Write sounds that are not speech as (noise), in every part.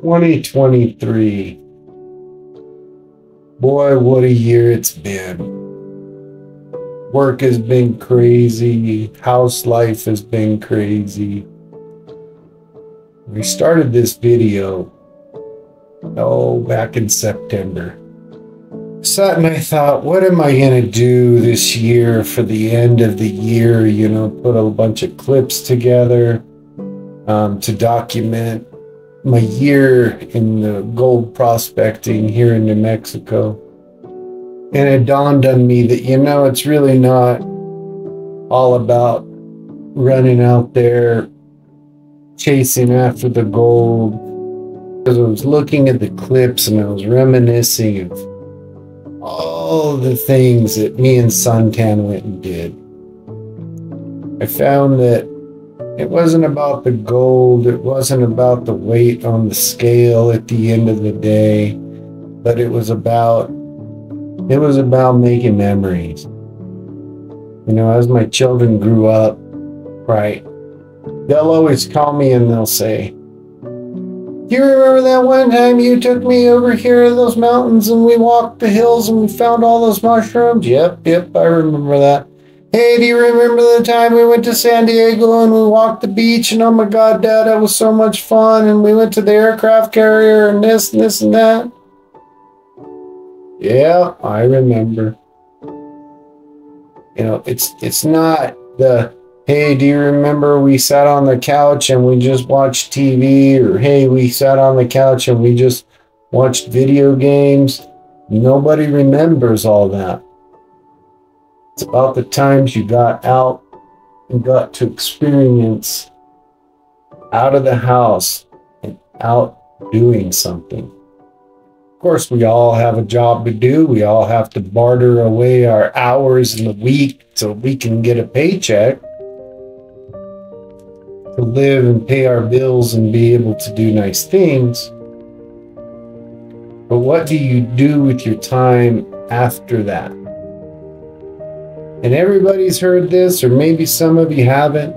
2023. Boy, what a year it's been. Work has been crazy. House life has been crazy. We started this video, oh, back in September. Sat and I thought, what am I going to do this year for the end of the year? You know, put a bunch of clips together um, to document my year in the gold prospecting here in New Mexico. And it dawned on me that, you know, it's really not all about running out there chasing after the gold. Because I was looking at the clips and I was reminiscing of all the things that me and Suntan went and did. I found that it wasn't about the gold, it wasn't about the weight on the scale at the end of the day, but it was about it was about making memories. You know, as my children grew up, right, they'll always call me and they'll say, you remember that one time you took me over here in those mountains and we walked the hills and we found all those mushrooms? Yep, yep, I remember that. Hey, do you remember the time we went to San Diego and we walked the beach and oh my god, dad, that was so much fun and we went to the aircraft carrier and this and this and that? Yeah, I remember. You know, it's it's not the hey, do you remember we sat on the couch and we just watched TV or hey, we sat on the couch and we just watched video games. Nobody remembers all that. It's about the times you got out and got to experience out of the house and out doing something. Of course, we all have a job to do. We all have to barter away our hours in the week so we can get a paycheck to live and pay our bills and be able to do nice things. But what do you do with your time after that? And everybody's heard this, or maybe some of you haven't.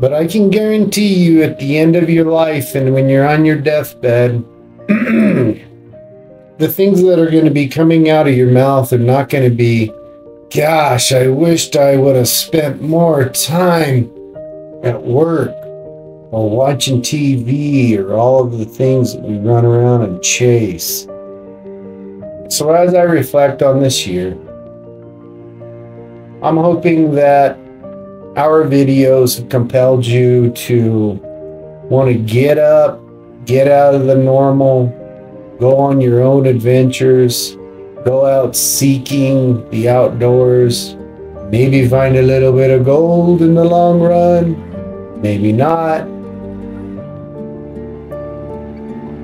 But I can guarantee you at the end of your life and when you're on your deathbed, (clears throat) the things that are going to be coming out of your mouth are not going to be, gosh, I wished I would have spent more time at work or watching TV or all of the things that we run around and chase. So as I reflect on this year, I'm hoping that our videos have compelled you to want to get up, get out of the normal, go on your own adventures, go out seeking the outdoors, maybe find a little bit of gold in the long run, maybe not.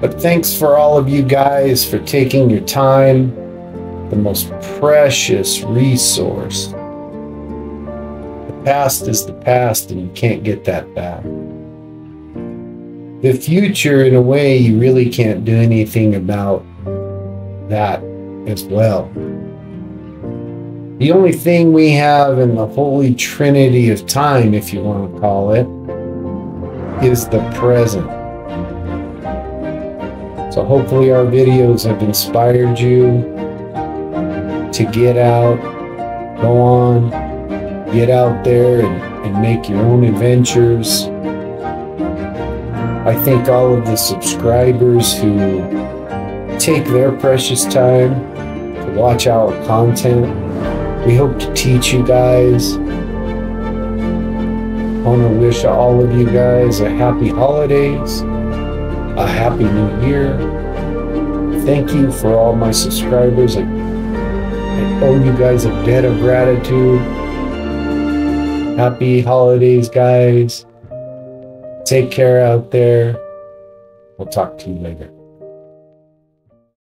But thanks for all of you guys for taking your time, the most precious resource past is the past and you can't get that back. The future, in a way, you really can't do anything about that as well. The only thing we have in the holy trinity of time, if you want to call it, is the present. So hopefully our videos have inspired you to get out, go on, get out there and, and make your own adventures. I thank all of the subscribers who take their precious time to watch our content. We hope to teach you guys. I want to wish all of you guys a happy holidays, a happy new year. Thank you for all my subscribers. I, I owe you guys a debt of gratitude. Happy holidays, guys. Take care out there. We'll talk to you later.